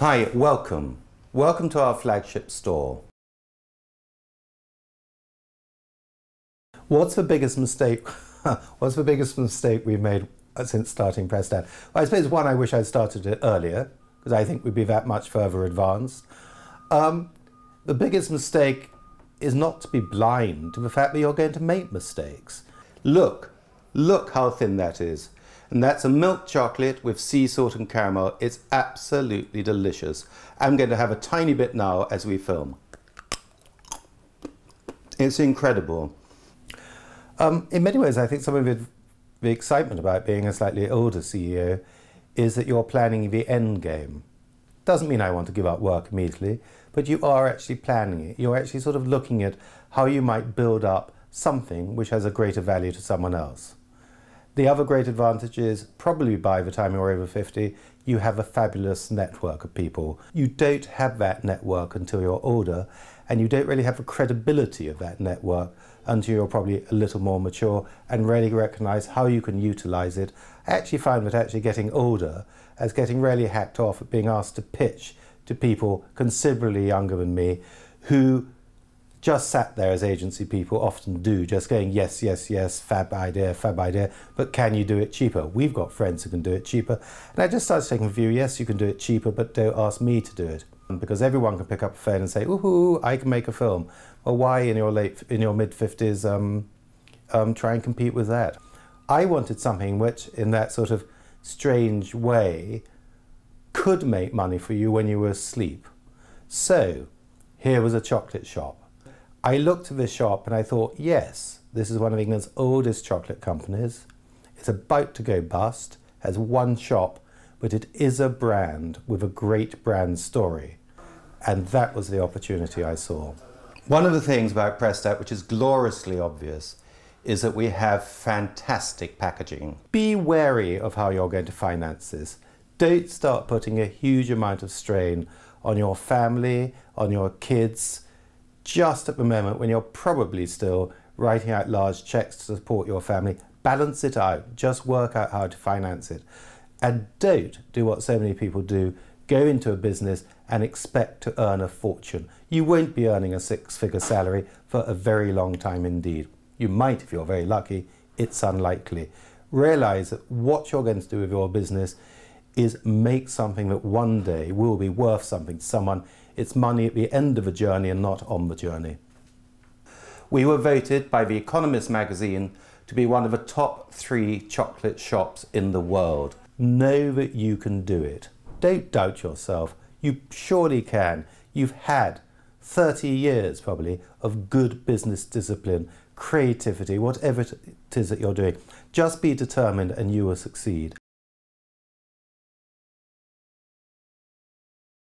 Hi, welcome. Welcome to our flagship store. What's the biggest mistake? What's the biggest mistake we've made since starting Prestat? Well, I suppose one, I wish I'd started it earlier because I think we'd be that much further advanced. Um, the biggest mistake is not to be blind to the fact that you're going to make mistakes. Look, look how thin that is. And that's a milk chocolate with sea salt and caramel. It's absolutely delicious. I'm going to have a tiny bit now as we film. It's incredible. Um, in many ways, I think some of the excitement about being a slightly older CEO is that you're planning the end game. Doesn't mean I want to give up work immediately, but you are actually planning it. You're actually sort of looking at how you might build up something which has a greater value to someone else. The other great advantage is probably by the time you're over 50, you have a fabulous network of people. You don't have that network until you're older, and you don't really have the credibility of that network until you're probably a little more mature and really recognize how you can utilize it. I actually find that actually getting older as getting really hacked off at being asked to pitch to people considerably younger than me who just sat there as agency people often do, just going, yes, yes, yes, fab idea, fab idea, but can you do it cheaper? We've got friends who can do it cheaper. And I just started taking the view, yes, you can do it cheaper, but don't ask me to do it. Because everyone can pick up a phone and say, ooh, I can make a film. Well, why in your late, in your mid 50s, um, um, try and compete with that? I wanted something which, in that sort of strange way, could make money for you when you were asleep. So, here was a chocolate shop I looked at this shop and I thought, yes, this is one of England's oldest chocolate companies. It's about to go bust, has one shop, but it is a brand with a great brand story. And that was the opportunity I saw. One of the things about Prestat, which is gloriously obvious, is that we have fantastic packaging. Be wary of how you're going to finance this. Don't start putting a huge amount of strain on your family, on your kids, just at the moment when you're probably still writing out large checks to support your family. Balance it out. Just work out how to finance it. And don't do what so many people do go into a business and expect to earn a fortune. You won't be earning a six figure salary for a very long time indeed. You might if you're very lucky, it's unlikely. Realize that what you're going to do with your business is make something that one day will be worth something to someone it's money at the end of a journey and not on the journey. We were voted by The Economist magazine to be one of the top three chocolate shops in the world. Know that you can do it. Don't doubt yourself. You surely can. You've had 30 years probably of good business discipline, creativity, whatever it is that you're doing. Just be determined and you will succeed.